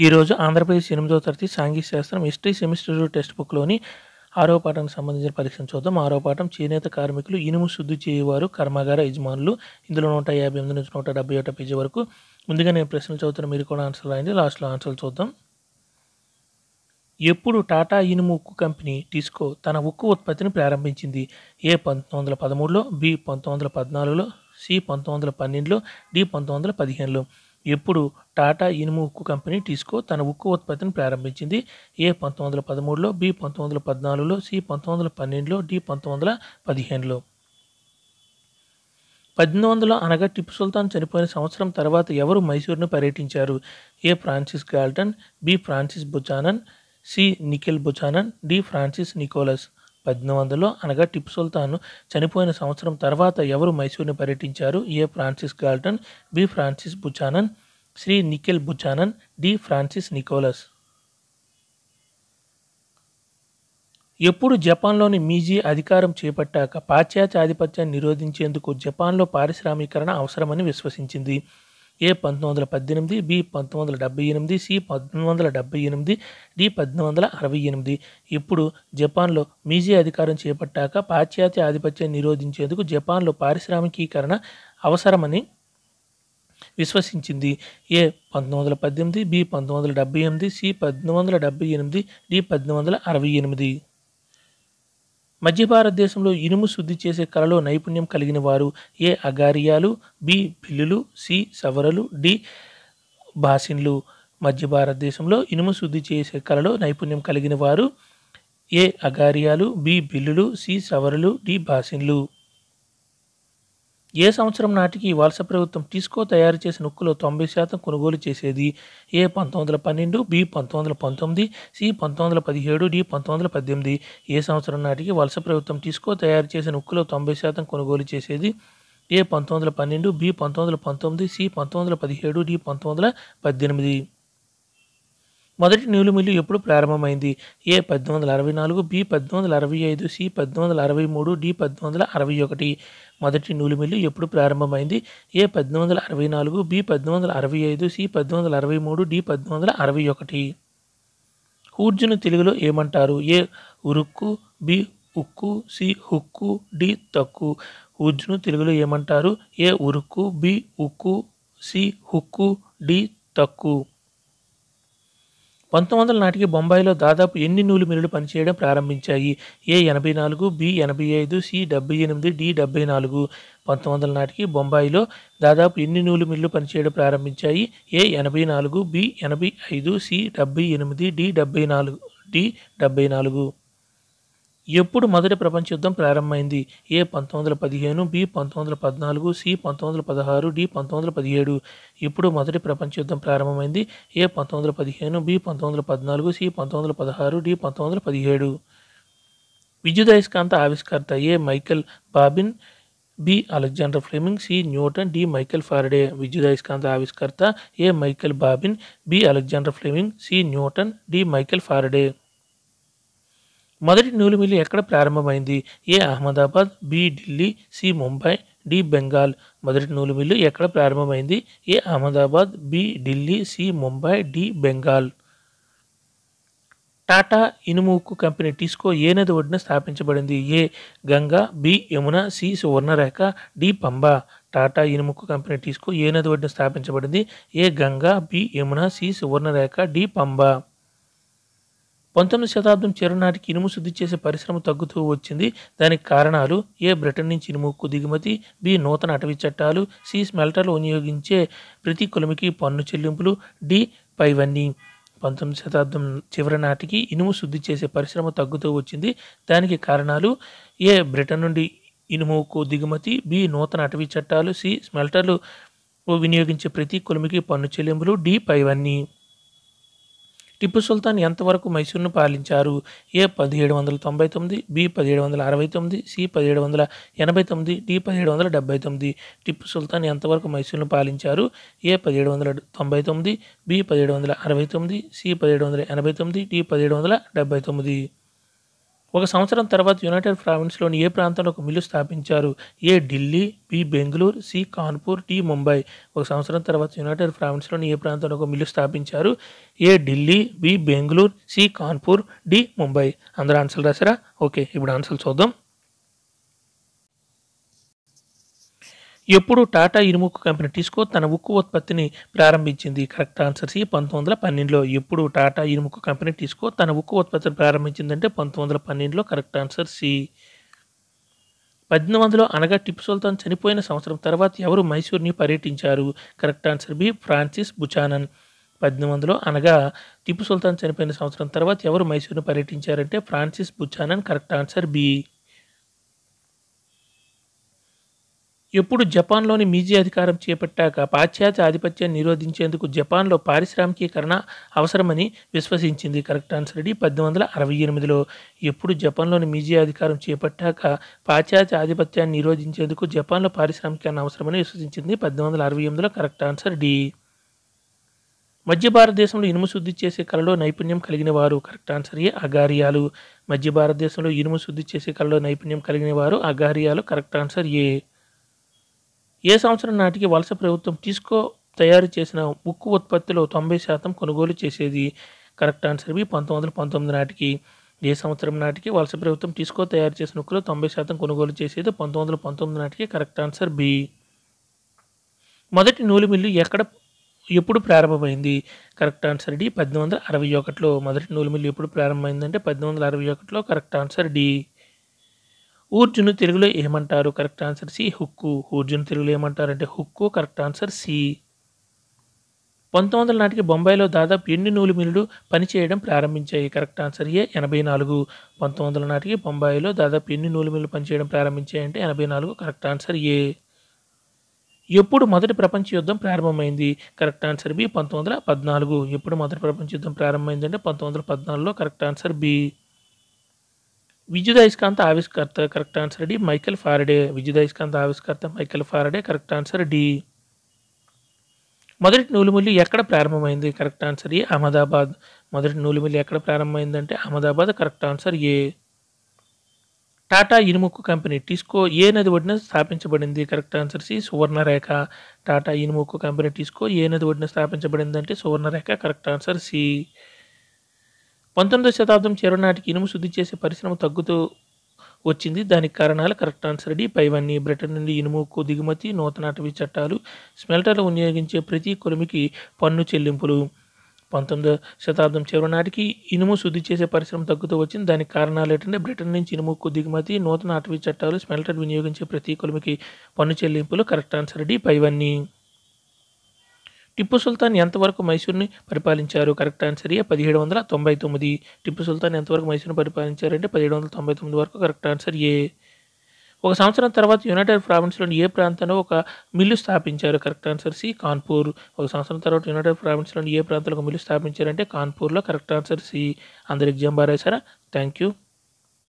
ఈరోజు ఆంధ్రప్రదేశ్ ఎనిమిదో తరగతి సాంఘిక శాస్త్రం హిస్టరీ సెమిస్టర్ టెక్స్ట్ బుక్లోని ఆరో పాఠానికి సంబంధించిన పరీక్షను చూద్దాం. ఆరో పాఠం చేనేత కార్మికులు ఇనుము శుద్ధి చేయవారు కర్మాగార యజమానులు. ఇందులో నూట యాభై ఎనిమిది నుంచి నూట డెబ్బై ఒకటి పేజీ వరకు. ముందుగా నేను ప్రశ్నలు చదువుతున్న మీరు కూడా ఆన్సర్ రాయండి. లాస్ట్లో ఆన్సర్లు చూద్దాం. ఎప్పుడు టాటా ఇనుము ఉక్కు కంపెనీ టిస్కో తన ఉక్కు ఉత్పత్తిని ప్రారంభించింది? ఏ పంతొమ్మిది వందల పదమూడులో బి పంతొమ్మిది వందల పద్నాలుగులో సి పంతొమ్మిది వందల పన్నెండులో డి పంతొమ్మిది వందల పదిహేనులో? ఎప్పుడు టాటా ఇనుము ఉక్కు కంపెనీ టిస్కో తన ఉక్కు ఉత్పత్తిని ప్రారంభించింది. ఏ పంతొమ్మిది వందల పదమూడులో బి పంతొమ్మిది వందల పద్నాలుగులో సి పంతొమ్మిది వందల పన్నెండులో డి పంతొమ్మిది వందల పదిహేనులో. పద్దెనిమిది వందల అనగా టిప్పు సుల్తాన్ చనిపోయిన సంవత్సరం తర్వాత ఎవరు మైసూరును పర్యటించారు? A Francis Galton B Francis Buchanan C Nikhil Buchanan D Francis Nicholas. పద్దెనిమిది వందలో అనగా టిప్పు సుల్తాను చనిపోయిన సంవత్సరం తర్వాత ఎవరు మైసూర్ని పర్యటించారు? A. Francis Galton B. Francis Buchanan C Nikhil Buchanan D. Francis Nicholas. ఎప్పుడు జపాన్లోని మీజీ అధికారం చేపట్టాక పాశ్చాత్య ఆధిపత్యాన్ని నిరోధించేందుకు జపాన్లో పారిశ్రామీకరణ అవసరమని విశ్వసించింది. ఏ పంతొమ్మిది వందల పద్దెనిమిది బి పంతొమ్మిది వందల డెబ్బై ఎనిమిది సి పంతొమ్మిది వందల డెబ్బై ఎనిమిది డి పద్దెనిమిది వందల అరవై ఎనిమిది. ఇప్పుడు జపాన్లో మీజీ అధికారం చేపట్టాక పాశ్చాత్య ఆధిపత్యాన్ని నిరోధించేందుకు జపాన్లో పారిశ్రామికీకరణ అవసరమని విశ్వసించింది. ఏ పంతొమ్మిది వందల పద్దెనిమిది బి పంతొమ్మిది వందల డెబ్బై ఎనిమిది సి పద్దెనిమిది వందల డెబ్బై ఎనిమిది డి పద్దెనిమిది వందల అరవై ఎనిమిది. మధ్య భారతదేశంలో ఇనుము శుద్ధి చేసే కళలో నైపుణ్యం కలిగిన వారు ఏ అగారియాలు బి బిల్లులు సి సవరలు డి బాసిన్లు. మధ్య భారతదేశంలో ఇనుము శుద్ధి చేసే కళలో నైపుణ్యం కలిగిన వారు ఏ అగారియాలు బి బిల్లులు సి సవరలు డి బాసిన్లు. ఏ సంవత్సరం నాటికి వలస ప్రభుత్వం టిస్కో తయారు చేసిన ఉక్కులో తొంభై శాతం కొనుగోలు చేసేది? ఏ పంతొమ్మిది వందల పన్నెండు బి పంతొమ్మిది వందల పంతొమ్మిది సి పంతొమ్మిది వందల పదిహేడు డి పంతొమ్మిది వందల పద్దెనిమిది. ఏ సంవత్సరం నాటికి వలస ప్రభుత్వం టిస్కో తయారు చేసిన ఉక్కులో తొంభై శాతం కొనుగోలు చేసేది? ఏ పంతొమ్మిది వందల పన్నెండు బి పంతొమ్మిది వందల పంతొమ్మిది సి పంతొమ్మిది వందల పదిహేడు డి పంతొమ్మిది వందల పద్దెనిమిది. మొదటి నూలుమిల్లు ఎప్పుడు ప్రారంభమైంది? ఏ పద్దెనిమిది వందల అరవై నాలుగు బి పద్దెనిమిది వందల అరవై ఐదు సి పద్దెనిమిది వందల అరవై మూడు డి పద్దెనిమిది వందల అరవై ఒకటి. మొదటి నూలు మిల్లు ఎప్పుడు ప్రారంభమైంది? ఏ పద్దెనిమిది వందల అరవై నాలుగు బి పద్దెనిమిది వందల అరవై ఐదు సి పద్దెనిమిది వందల అరవై మూడు డి పద్దెనిమిది వందల అరవై ఒకటి. హూర్జును తెలుగులో ఏమంటారు? ఏ ఉరుక్కు బి ఉక్కు సి హుక్కు డి తక్కు. హూర్జును తెలుగులో ఏమంటారు? ఏ ఉరుక్కు బి ఉక్కు సి హుక్కు డి తక్కు. పంతొమ్మిది వందల నాటికి బొంబాయిలో దాదాపు ఎన్ని నూలు మిల్లులు పనిచేయడం ప్రారంభించాయి? ఏ ఎనభై నాలుగు బి ఎనభై ఐదు సి డెబ్బై ఎనిమిది డి డెబ్బై నాలుగు. పంతొమ్మిది వందల నాటికి బొంబాయిలో దాదాపు ఎన్ని నూలు మిల్లులు పనిచేయడం ప్రారంభించాయి? ఏ ఎనభై నాలుగు బి ఎనభై ఐదు సి డెబ్బై ఎనిమిది డి డెబ్బై నాలుగు డి డెబ్బై నాలుగు. ఎప్పుడు మొదటి ప్రపంచ యుద్ధం ప్రారంభమైంది? ఏ పంతొమ్మిది వందల పదిహేను బి పంతొమ్మిది వందల పద్నాలుగు సి పంతొమ్మిది వందల పదహారు డి పంతొమ్మిది వందల పదిహేడు. ఇప్పుడు మొదటి ప్రపంచ యుద్ధం ప్రారంభమైంది? ఏ పంతొమ్మిది వందల పదిహేను బి పంతొమ్మిది వందల పద్నాలుగు సి పంతొమ్మిది వందల పదహారు డి పంతొమ్మిది వందల పదిహేడు. విద్యుదయస్కాంత ఆవిష్కర్త A Michael Babin B Alexander Fleming C Newton D Michael Faraday. విద్యుదయస్కాంత ఆవిష్కర్త A Michael Babin B Alexander Fleming C Newton D Michael Faraday. మొదటి నూలు మిల్లు ఎక్కడ ప్రారంభమైంది? A Ahmedabad B Delhi C Mumbai D Bengal. మొదటి నూలు mill ఎక్కడ ప్రారంభమైంది? A Ahmedabad B Delhi C Mumbai D Bengal. Tata ఇనుము ఉక్కు కంపెనీ టిస్కో ఏ నది ఒడ్డున స్థాపించబడింది? A Ganga B Yamuna C Subarnarekha D Pamba. Tata ఇనుముక్కు company Tisco ఏ నది ఒడ్డున స్థాపించబడింది? A Ganga B Yamuna C Subarnarekha D Pamba. పంతొమ్మిది శతాబ్దం చివరినాటికి ఇనుము శుద్ధి చేసే పరిశ్రమ తగ్గుతూ వచ్చింది. దానికి కారణాలు ఏ బ్రిటన్ నుంచి ఇనుముకు దిగుమతి బి నూతన అటవీ చట్టాలు సి స్మెల్టర్లు వినియోగించే ప్రతి కులమికి పన్ను చెల్లింపులు డి పైవన్నీ. పంతొమ్మిది శతాబ్దం చివరి నాటికి ఇనుము శుద్ధి చేసే పరిశ్రమ తగ్గుతూ వచ్చింది. దానికి కారణాలు ఏ బ్రిటన్ నుండి ఇనుముకు దిగుమతి బి నూతన అటవీ చట్టాలు సి స్మెల్టర్లు వినియోగించే ప్రతి కులమికి పన్ను చెల్లింపులు డి పైవన్నీ. టిప్పు సుల్తాన్ ఎంతవరకు మైసూరును పాలించారు? ఏ పదిహేడు వందల తొంభై తొమ్మిది బి పదిహేడు వందల అరవై తొమ్మిది సి పదిహేడు వందల ఎనభై తొమ్మిది డి పదిహేడు వందల డెబ్బై తొమ్మిది. టిప్పు సుల్తాన్ ఎంతవరకు మైసూరును పాలించారు? ఏ పదిహేడు వందల తొంభై తొమ్మిది బి పదిహేడు వందల అరవై తొమ్మిది సి పదిహేడు వందల ఎనభై తొమ్మిది డి పదిహేడు వందల డెబ్బై తొమ్మిది. ఒక సంవత్సరం తర్వాత యునైటెడ్ ప్రావిన్స్లోని ఏ ప్రాంతంలో ఒక మిల్లు స్థాపించారు? A Delhi B Bengaluru C Kanpur D Mumbai. ఒక సంవత్సరం తర్వాత యునైటెడ్ ప్రావిన్స్లోని ఏ ప్రాంతంలో ఒక మిల్లు స్థాపించారు? A Delhi B Bengaluru C Kanpur D Mumbai. అందరూ ఆన్సర్ రాసారా ఓకే ఇప్పుడు ఆన్సర్ చూద్దాం. ఎప్పుడు టాటా ఇనుముక్కు కంపెనీ టిస్కో తన ఉక్కు ఉత్పత్తిని ప్రారంభించింది. కరెక్ట్ ఆన్సర్ సి పంతొమ్మిది వందల పన్నెండులో. ఎప్పుడు టాటా ఇనుముక్కు కంపెనీ టిస్కో తన ఉక్కు ఉత్పత్తిని ప్రారంభించిందంటే పంతొమ్మిది వందల పన్నెండులో. Correct answer C. పద్దెనిమిది వందలు అనగా టిప్పు సుల్తాన్ చనిపోయిన సంవత్సరం తర్వాత ఎవరు మైసూర్ని పర్యటించారు? Correct answer B Francis Buchanan. పద్దెనిమిది వందలు అనగా టిప్పు సుల్తాన్ చనిపోయిన సంవత్సరం తర్వాత ఎవరు మైసూర్ని పర్యటించారంటే Francis Buchanan. Correct answer B. ఎప్పుడు జపాన్లోని మీజీ అధికారం చేపట్టాక పాశ్చాత్య ఆధిపత్యాన్ని నిరోధించేందుకు జపాన్లో పారిశ్రామికీకరణ అవసరమని విశ్వసించింది. కరెక్ట్ ఆన్సర్ డి పద్దెనిమిది వందల అరవై ఎనిమిదిలో ఎప్పుడు జపాన్లోని మీజీ అధికారం చేపట్టాక పాశ్చాత్య ఆధిపత్యాన్ని నిరోధించేందుకు జపాన్లో పారిశ్రామికీకరణ అవసరమని విశ్వసించింది. పద్దెనిమిది వందల అరవై ఎనిమిదిలో కరెక్ట్ ఆన్సర్ డి. మధ్య భారతదేశంలో ఇనుము శుద్ధి చేసే కళలో నైపుణ్యం కలిగిన వారు కరెక్ట్ ఆన్సర్ ఏ. అగారియాలు మధ్య భారతదేశంలో ఇనుము శుద్ధి చేసే కళలో నైపుణ్యం కలిగిన వారు అగారియాలు కరెక్ట్ ఆన్సర్ ఏ. ఏ సంవత్సరం నాటికి వలస ప్రభుత్వం తీసుకో తయారు చేసిన ఉక్కు ఉత్పత్తిలో తొంభై శాతం కొనుగోలు చేసేది? కరెక్ట్ ఆన్సర్ బి పంతొమ్మిది వందల పంతొమ్మిది నాటికి. ఏ సంవత్సరం నాటికి వలస ప్రభుత్వం తీసుకో తయారు చేసిన ఉక్కులో తొంభై శాతం కొనుగోలు చేసేది పంతొమ్మిది వందల పంతొమ్మిది నాటికి? Correct answer B. మొదటి నూలు మిల్లు ఎక్కడ ఎప్పుడు ప్రారంభమైంది? కరెక్ట్ ఆన్సర్ డి పద్దెనిమిది వందల అరవై ఒకటిలో. మొదటి నూలు మిల్లు ఎప్పుడు ప్రారంభమైందంటే పద్దెనిమిది వందల అరవై ఒకటిలో. Correct answer D. ఊర్జును తెలుగులో ఏమంటారు? Correct answer C hook. ఊర్జును తెలుగులో ఏమంటారంటే హుక్కు కరెక్ట్ ఆన్సర్ సి. పంతొమ్మిది వందల నాటికి బొంబాయిలో దాదాపు ఎన్ని నూలు మిల్లులు పనిచేయడం ప్రారంభించాయి? కరెక్ట్ ఆన్సర్ ఏ ఎనభై నాలుగు. పంతొమ్మిది వందల నాటికి బొంబాయిలో దాదాపు ఎన్ని నూలు మిల్లులు పనిచేయడం ప్రారంభించాయి అంటే ఎనభై నాలుగు కరెక్ట్ ఆన్సర్ ఏ. ఎప్పుడు మొదటి ప్రపంచ యుద్ధం ప్రారంభమైంది? కరెక్ట్ ఆన్సర్ బి పంతొమ్మిది వందల పద్నాలుగు. ఎప్పుడు మొదటి ప్రపంచ యుద్ధం ప్రారంభమైందంటే పంతొమ్మిది వందల పద్నాలుగులో? Correct answer B. విద్యుదయస్కాంత ఆవిష్కర్త correct answer D Michael Faraday. విద్యుదయస్కాంత ఆవిష్కర్త Michael Faraday correct answer D. మొదటి నూలుమిల్లు ఎక్కడ ప్రారంభమైంది? Correct answer A Ahmedabad. మొదటి నూలుమిల్లు ఎక్కడ ప్రారంభమైందంటే Ahmedabad correct answer A. Tata ఇనుముక్కు company Tisco ఏ నది ఒడిన స్థాపించబడింది? Correct answer C Subarnarekha. Tata ఇనుముక్కు company Tisco ఏ నది ఒడిన స్థాపించబడిందంటే సువర్ణరేఖ కరెక్ట్ ఆన్సర్ సి. పంతొమ్మిదవ శతాబ్దం చివరినాటికి ఇనుము శుద్ధి చేసే పరిశ్రమ తగ్గుతూ వచ్చింది. దానికి కారణాలు కరెక్ట్ ఆన్సర్ డి పైవన్నీ బ్రిటన్ నుండి ఇనుముకు దిగుమతి నూతన అటవీ చట్టాలు స్మెల్టర్లు వినియోగించే ప్రతి కొలిమికి పన్ను చెల్లింపులు. పంతొమ్మిదవ శతాబ్దం చివరి నాటికి ఇనుము శుద్ధి చేసే పరిశ్రమ తగ్గుతూ వచ్చింది. దానికి కారణాలు ఏంటంటే బ్రిటన్ నుంచి ఇనుముకు దిగుమతి నూతన అటవీ చట్టాలు స్మెల్టర్ వినియోగించే ప్రతి కొలిమికి పన్ను చెల్లింపులు కరెక్ట్ ఆన్సర్ డి పైవన్నీ టిప్పు సుల్తాన్ ఎంతవరకు మైసూర్ని పరిపాలించారు? కరెక్ట్ ఆన్సర్ ఏ పదిహేడు వందల తొంభై తొమ్మిది. టిప్పు సుల్తాన్ ఎంతవరకు మైసూర్ని పరిపాలించారంటే పదిహేడు వందల తొంభై తొమ్మిది వరకు కరెక్ట్ ఆన్సర్ ఏ. ఒక సంవత్సరం తర్వాత యునైటెడ్ ప్రావిన్స్లోని ఏ ప్రాంతంలో ఒక మిల్లు స్థాపించారు? Correct answer C Kanpur. ఒక సంవత్సరం తర్వాత యునైటెడ్ ప్రావిన్స్లోని ఏ ప్రాంతంలో ఒక మిల్లు స్థాపించారంటే కాన్పూర్లో? Correct answer C. అందరు ఎగ్జామ్ బారేసారా థ్యాంక్ యూ